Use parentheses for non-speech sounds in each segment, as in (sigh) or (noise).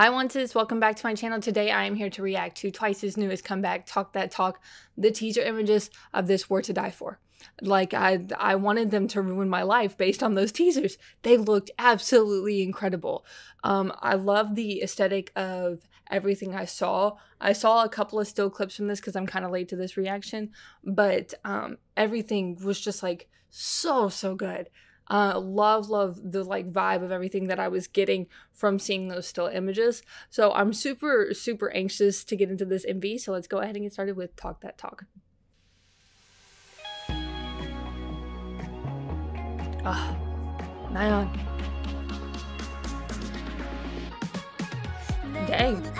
Hi, Wanted. Welcome back to my channel. Today, I am here to react to Twice's newest comeback, Talk That Talk, the teaser images of this Were to Die For. Like, I, I wanted them to ruin my life based on those teasers. They looked absolutely incredible. Um, I love the aesthetic of everything I saw. I saw a couple of still clips from this because I'm kind of late to this reaction, but um, everything was just like so, so good uh, love love the like vibe of everything that i was getting from seeing those still images. So i'm super super anxious to get into this mv so let's go ahead and get started with talk that talk. Ah Nayeon. dang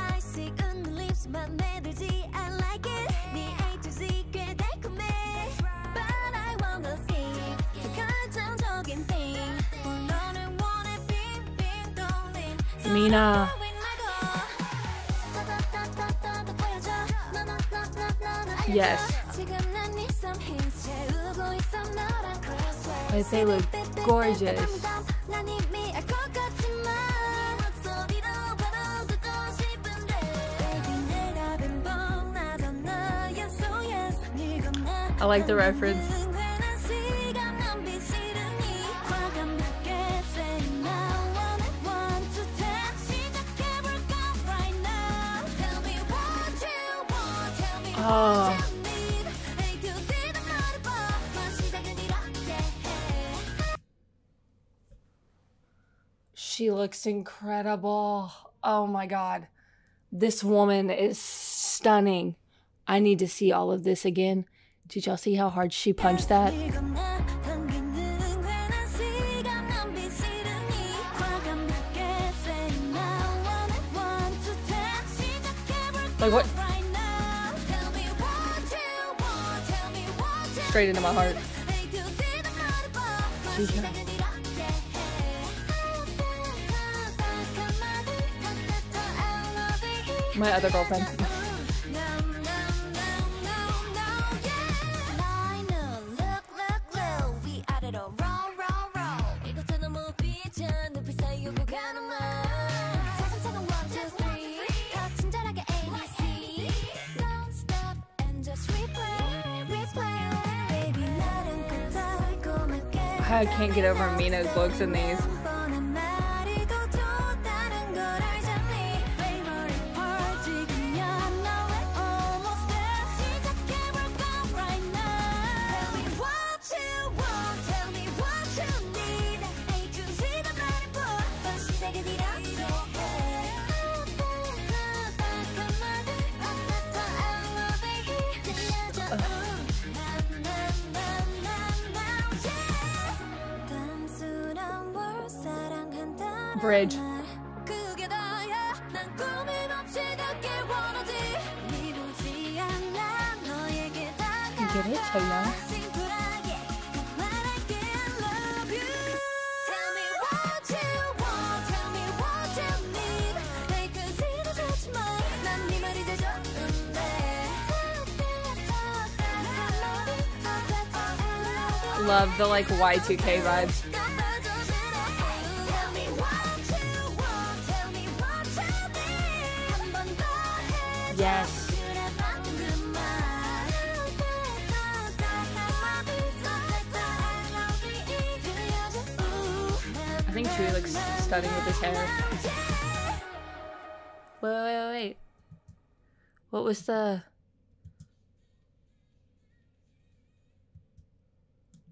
Mina. Yes. I they look gorgeous. I like the reference. She looks incredible. Oh my god. This woman is stunning. I need to see all of this again. Did y'all see how hard she punched that? Like what? Straight into my heart. My other girlfriend. I can't get over Mina's looks in these. Bridge. Get it, Chaeyoung? Love the like Y2K vibes. Yes. I think Tzuyu looks stunning with his hair. Wait, wait, wait, wait. What was the...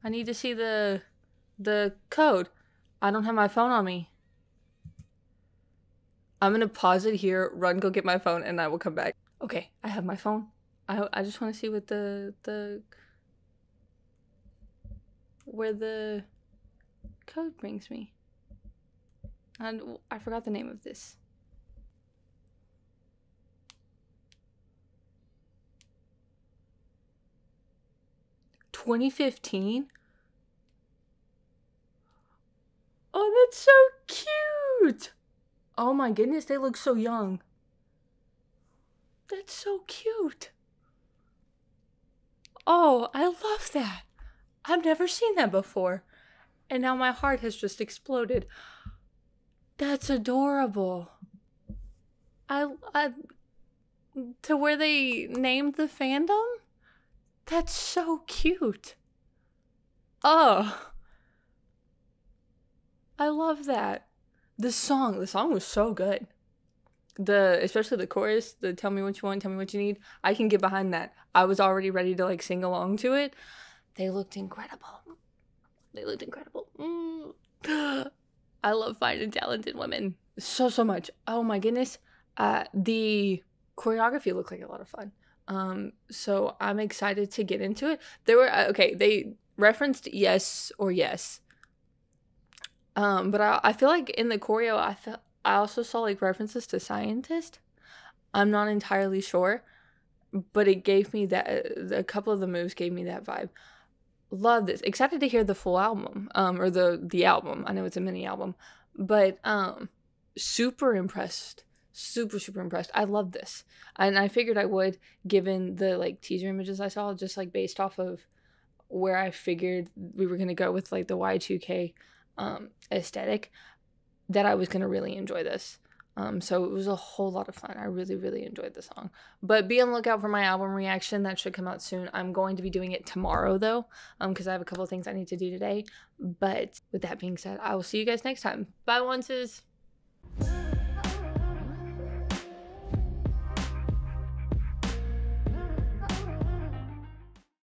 I need to see the the code. I don't have my phone on me. I'm gonna pause it here, run, go get my phone, and I will come back. Okay, I have my phone. I I just want to see what the the where the code brings me. And I forgot the name of this. Twenty fifteen. Oh, that's so cute. Oh my goodness, they look so young. That's so cute. Oh, I love that. I've never seen that before. And now my heart has just exploded. That's adorable. I, I to where they named the fandom. That's so cute. Oh. I love that. The song, the song was so good. The especially the chorus, the tell me what you want, tell me what you need. I can get behind that. I was already ready to like sing along to it. They looked incredible. They looked incredible. Mm. (gasps) I love finding talented women so so much. Oh my goodness. Uh the choreography looked like a lot of fun. Um so I'm excited to get into it. There were uh, okay, they referenced yes or yes. Um but I I feel like in the choreo I felt I also saw like references to scientist. I'm not entirely sure, but it gave me that a couple of the moves gave me that vibe love this. Excited to hear the full album, um, or the the album. I know it's a mini album, but um, super impressed. Super super impressed. I love this, and I figured I would, given the like teaser images I saw, just like based off of where I figured we were gonna go with like the Y two K um aesthetic, that I was gonna really enjoy this. Um, so it was a whole lot of fun. I really, really enjoyed the song. But be on the lookout for my album reaction. That should come out soon. I'm going to be doing it tomorrow though, um, because I have a couple of things I need to do today. But with that being said, I will see you guys next time. Bye, onces.